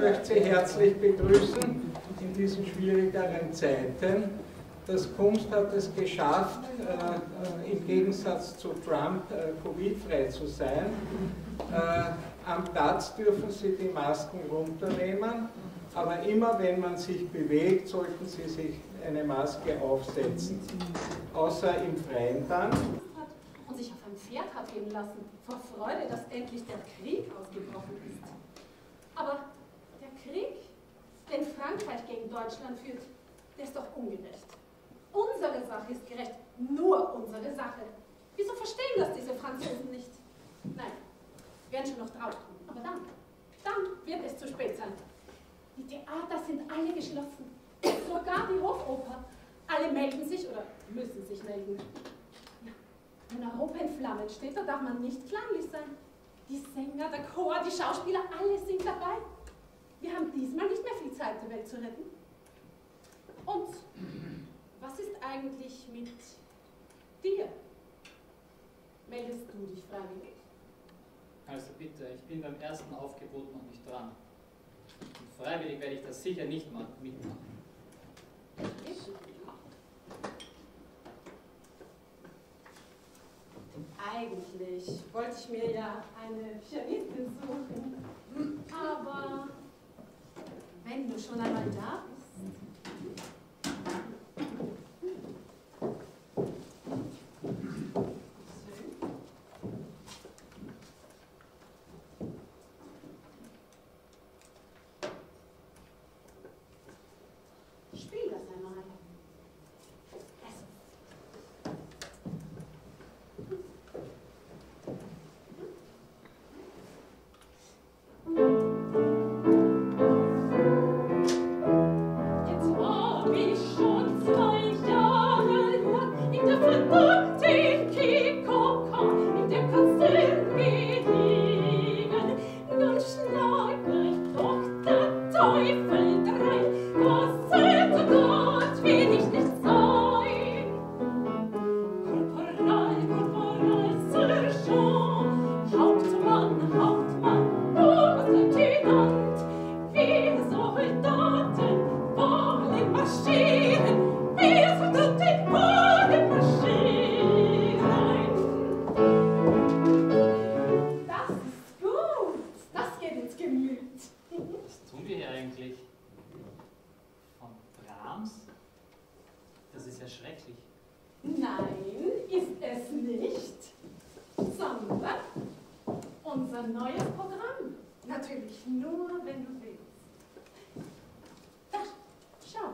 möchte Sie herzlich begrüßen in diesen schwierigeren Zeiten. Das Kunst hat es geschafft, äh, im Gegensatz zu Trump äh, Covid-frei zu sein. Äh, am Platz dürfen Sie die Masken runternehmen, aber immer wenn man sich bewegt, sollten Sie sich eine Maske aufsetzen. Außer im Freien dann. Und sich auf ein Pferd hat gehen lassen, vor Freude, dass endlich der Krieg ausgebrochen ist. Aber Krieg, den Frankreich gegen Deutschland führt, der ist doch ungerecht. Unsere Sache ist gerecht, nur unsere Sache. Wieso verstehen das diese Franzosen nicht? Nein, werden schon noch drauf kommen. Aber dann, dann wird es zu spät sein. Die Theater sind alle geschlossen. Sogar die Hofoper. Alle melden sich oder müssen sich melden. Ja. Wenn Europa in Flammen steht, da darf man nicht klanglich sein. Die Sänger, der Chor, die Schauspieler, alle sind dabei. Wir haben diesmal nicht mehr viel Zeit, die Welt zu retten. Und was ist eigentlich mit dir? Meldest du dich freiwillig? Also bitte, ich bin beim ersten Aufgebot noch nicht dran. Und freiwillig werde ich das sicher nicht mitmachen. Eigentlich wollte ich mir ja eine Pianistin suchen, aber wenn du schon einmal es nicht, sondern unser neues Programm. Natürlich nur, wenn du willst. Da, schau,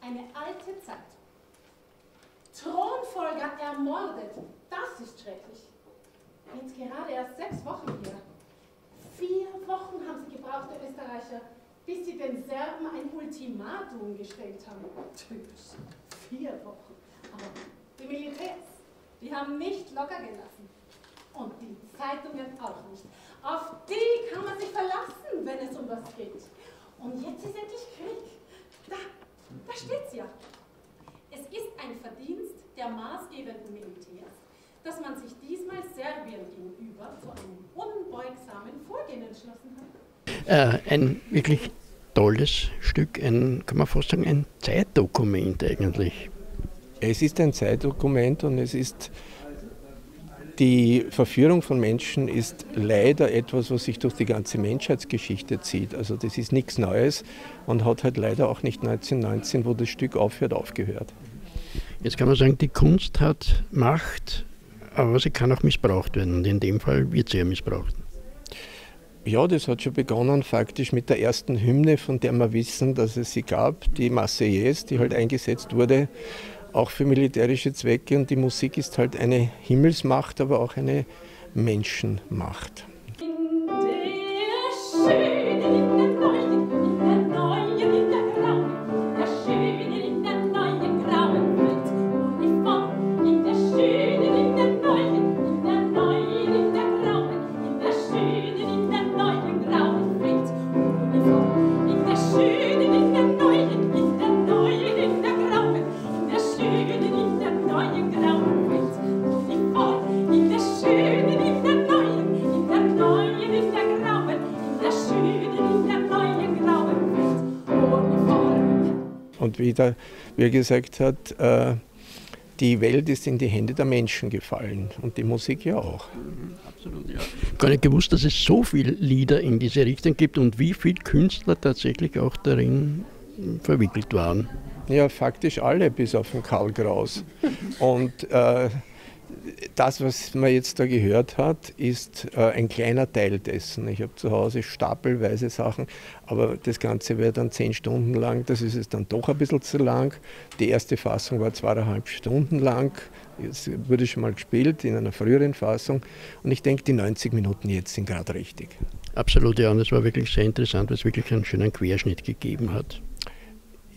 eine alte Zeit. Thronfolger ermordet, das ist schrecklich. Jetzt gerade erst sechs Wochen her. Vier Wochen haben sie gebraucht, die Österreicher, bis sie den Serben ein Ultimatum gestellt haben. Typisch. Vier Wochen. Aber die Militärs, die haben nicht locker gelassen. Und die Zeitungen auch nicht. Auf die kann man sich verlassen, wenn es um was geht. Und jetzt ist endlich Krieg. Da, da steht's ja. Es ist ein Verdienst der maßgebenden Militärs, dass man sich diesmal Serbien gegenüber zu einem unbeugsamen Vorgehen entschlossen hat. Äh, ein wirklich tolles Stück, ein, kann man fast sagen, ein Zeitdokument eigentlich. Es ist ein Zeitdokument und es ist die Verführung von Menschen ist leider etwas, was sich durch die ganze Menschheitsgeschichte zieht. Also das ist nichts Neues und hat halt leider auch nicht 1919, wo das Stück aufhört, aufgehört. Jetzt kann man sagen, die Kunst hat Macht, aber sie kann auch missbraucht werden. Und in dem Fall wird sie ja missbraucht. Ja, das hat schon begonnen faktisch mit der ersten Hymne, von der wir wissen, dass es sie gab, die Marseillaise, die halt eingesetzt wurde, auch für militärische Zwecke. Und die Musik ist halt eine Himmelsmacht, aber auch eine Menschenmacht. Und wie, er gesagt hat, äh, die Welt ist in die Hände der Menschen gefallen und die Musik ja auch. Absolut, ja. Gar nicht gewusst, dass es so viele Lieder in diese Richtung gibt und wie viele Künstler tatsächlich auch darin verwickelt waren. Ja, faktisch alle, bis auf den Karl Kraus. Und äh, das, was man jetzt da gehört hat, ist äh, ein kleiner Teil dessen. Ich habe zu Hause stapelweise Sachen, aber das Ganze wäre dann zehn Stunden lang. Das ist es dann doch ein bisschen zu lang. Die erste Fassung war zweieinhalb Stunden lang. Es wurde schon mal gespielt in einer früheren Fassung. Und ich denke, die 90 Minuten jetzt sind gerade richtig. Absolut, ja. Und es war wirklich sehr interessant, weil es wirklich einen schönen Querschnitt gegeben hat.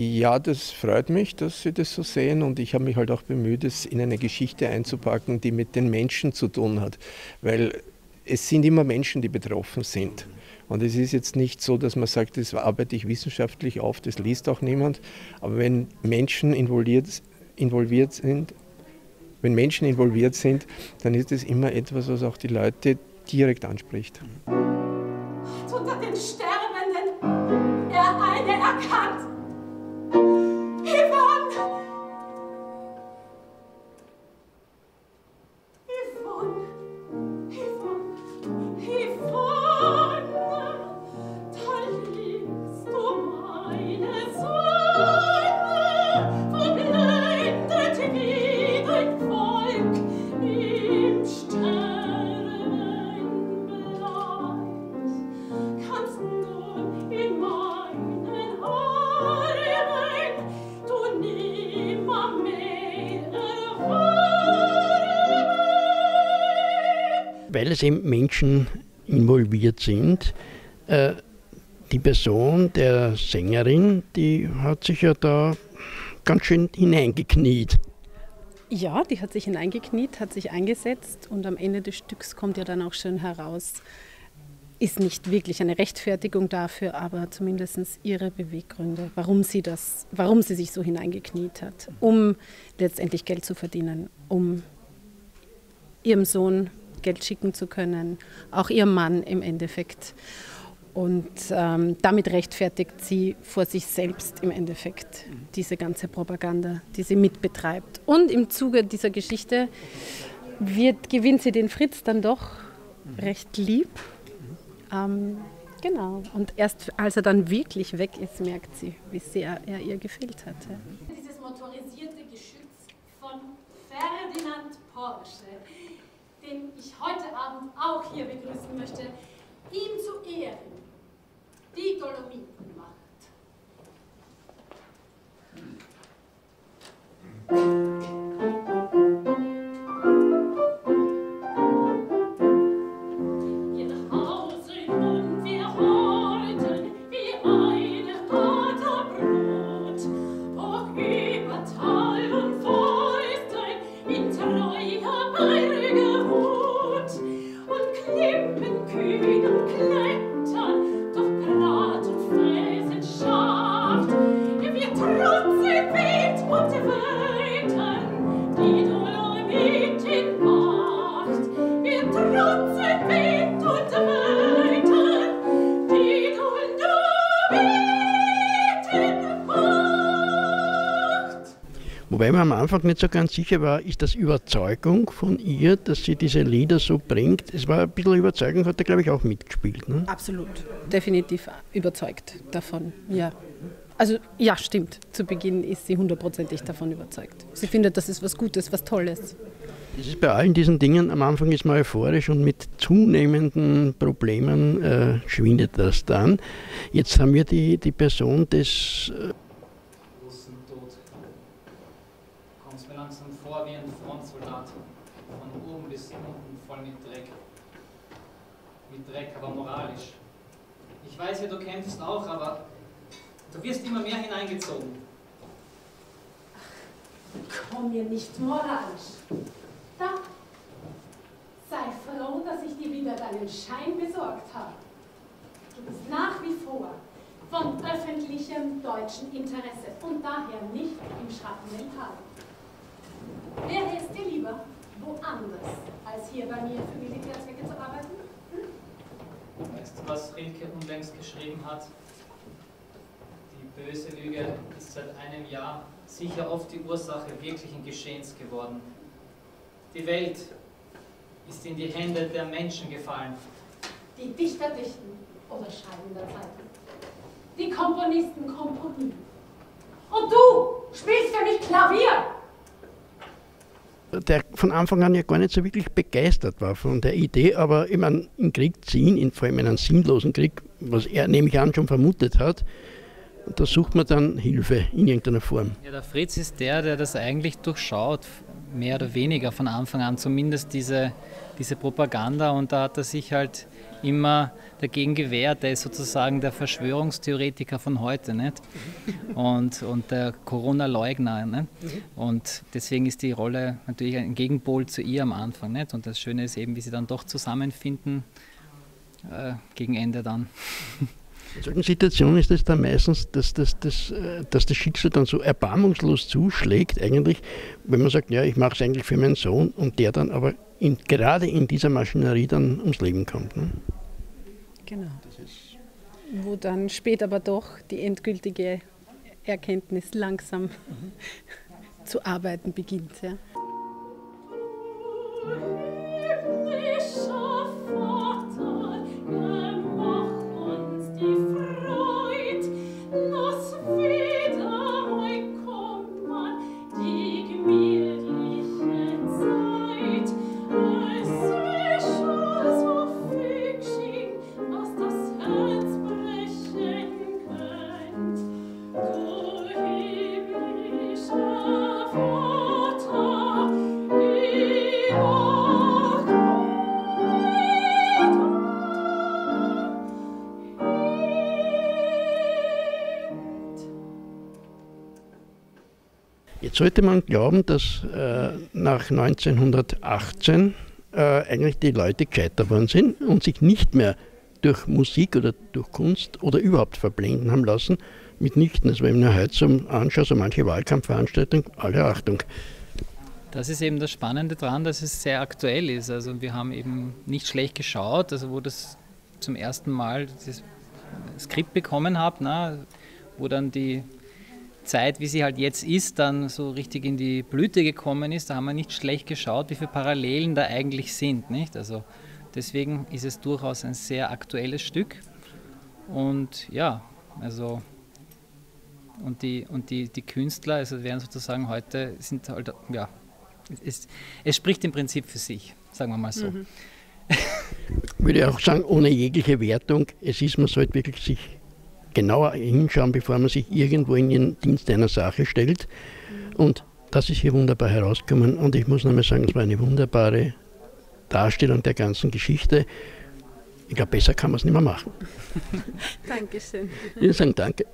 Ja, das freut mich, dass Sie das so sehen und ich habe mich halt auch bemüht, es in eine Geschichte einzupacken, die mit den Menschen zu tun hat, weil es sind immer Menschen, die betroffen sind. Und es ist jetzt nicht so, dass man sagt, das arbeite ich wissenschaftlich auf, das liest auch niemand, aber wenn Menschen involviert, involviert sind, wenn Menschen involviert sind, dann ist es immer etwas, was auch die Leute direkt anspricht. unter den Sterbenden er eine erkannt. Weil es eben Menschen involviert sind. Äh, die Person der Sängerin, die hat sich ja da ganz schön hineingekniet. Ja, die hat sich hineingekniet, hat sich eingesetzt und am Ende des Stücks kommt ja dann auch schön heraus, ist nicht wirklich eine Rechtfertigung dafür, aber zumindest ihre Beweggründe, warum sie das, warum sie sich so hineingekniet hat, um letztendlich Geld zu verdienen, um ihrem Sohn Geld schicken zu können, auch ihrem Mann im Endeffekt. Und ähm, damit rechtfertigt sie vor sich selbst im Endeffekt diese ganze Propaganda, die sie mitbetreibt. Und im Zuge dieser Geschichte wird, gewinnt sie den Fritz dann doch recht lieb. Ähm, genau. Und erst als er dann wirklich weg ist, merkt sie, wie sehr er ihr gefehlt hatte. Dieses motorisierte Geschütz von Ferdinand Porsche, den ich heute Abend auch hier begrüßen möchte, ihm zu Ehren die Dolomitenmacht. Wir Wobei man am Anfang nicht so ganz sicher war, ist das Überzeugung von ihr, dass sie diese Lieder so bringt? Es war ein bisschen Überzeugung, hat er glaube ich auch mitgespielt. Ne? Absolut, definitiv überzeugt davon, ja. Also ja, stimmt. Zu Beginn ist sie hundertprozentig davon überzeugt. Sie findet, das ist was Gutes, was Tolles. Das ist bei allen diesen Dingen, am Anfang ist man euphorisch und mit zunehmenden Problemen äh, schwindet das dann. Jetzt haben wir die, die Person des äh, Russentod. Kommst mir langsam vor wie ein Frontsoldat. Von oben bis unten voll mit Dreck. Mit Dreck, aber moralisch. Ich weiß ja, du kämpfst auch, aber du wirst immer mehr hineingezogen. Komm mir nicht moralisch. Da. Sei froh, dass ich dir wieder deinen Schein besorgt habe. Du bist nach wie vor von öffentlichem deutschen Interesse und daher nicht im Schatten enthalten. Wäre es dir lieber, woanders als hier bei mir für Militärzwecke zu arbeiten? Weißt du, was Rilke unlängst geschrieben hat? Die böse Lüge ist seit einem Jahr sicher oft die Ursache wirklichen Geschehens geworden. Die Welt ist in die Hände der Menschen gefallen. Die Dichter dichten oder schreiben der Zeitung. Die Komponisten komponieren. Und du spielst für mich Klavier! Von Anfang an ja gar nicht so wirklich begeistert war von der Idee, aber ich meine, im Krieg ziehen, in, vor allem in einem sinnlosen Krieg, was er nämlich an schon vermutet hat, da sucht man dann Hilfe in irgendeiner Form. Ja, der Fritz ist der, der das eigentlich durchschaut, mehr oder weniger von Anfang an, zumindest diese, diese Propaganda und da hat er sich halt immer dagegen gewehrt. Er ist sozusagen der Verschwörungstheoretiker von heute nicht? Und, und der Corona-Leugner. Nicht? Und deswegen ist die Rolle natürlich ein Gegenpol zu ihr am Anfang. Nicht? Und das Schöne ist eben, wie sie dann doch zusammenfinden äh, gegen Ende dann. In solchen Situationen ist es dann meistens, dass, dass, dass, äh, dass das Schicksal dann so erbarmungslos zuschlägt, eigentlich, wenn man sagt, ja, ich mache es eigentlich für meinen Sohn und der dann aber in, gerade in dieser Maschinerie dann ums Leben kommt. Ne? Genau. Wo dann später aber doch die endgültige Erkenntnis langsam mhm. zu arbeiten beginnt. Ja. Sollte man glauben, dass äh, nach 1918 äh, eigentlich die Leute gescheiter worden sind und sich nicht mehr durch Musik oder durch Kunst oder überhaupt verblenden haben lassen. Mitnichten, also wenn man heute so anschaut, so manche Wahlkampfveranstaltungen, alle Achtung. Das ist eben das Spannende daran, dass es sehr aktuell ist. Also wir haben eben nicht schlecht geschaut, also wo das zum ersten Mal das Skript bekommen habe, na, wo dann die Zeit, wie sie halt jetzt ist, dann so richtig in die Blüte gekommen ist, da haben wir nicht schlecht geschaut, wie viele Parallelen da eigentlich sind. Nicht? Also deswegen ist es durchaus ein sehr aktuelles Stück. Und ja, also und die, und die, die Künstler, also werden sozusagen heute, sind halt, ja, es, es spricht im Prinzip für sich, sagen wir mal so. Mhm. Würde auch sagen, ohne jegliche Wertung, es ist, man sollte wirklich sich genauer hinschauen, bevor man sich irgendwo in den Dienst einer Sache stellt. Und das ist hier wunderbar herausgekommen. Und ich muss nochmal sagen, es war eine wunderbare Darstellung der ganzen Geschichte. Ich glaube, besser kann man es nicht mehr machen. Dankeschön. Wir sagen Danke.